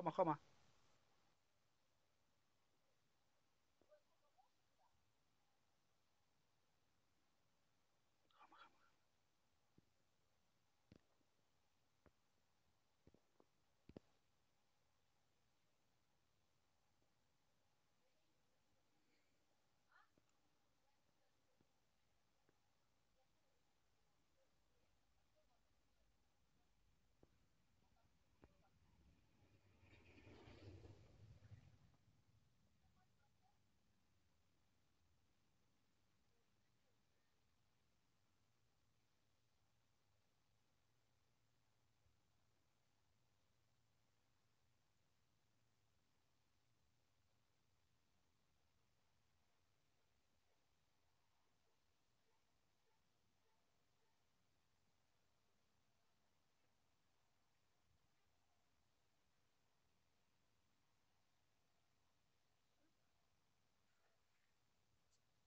komm mal, komm mal.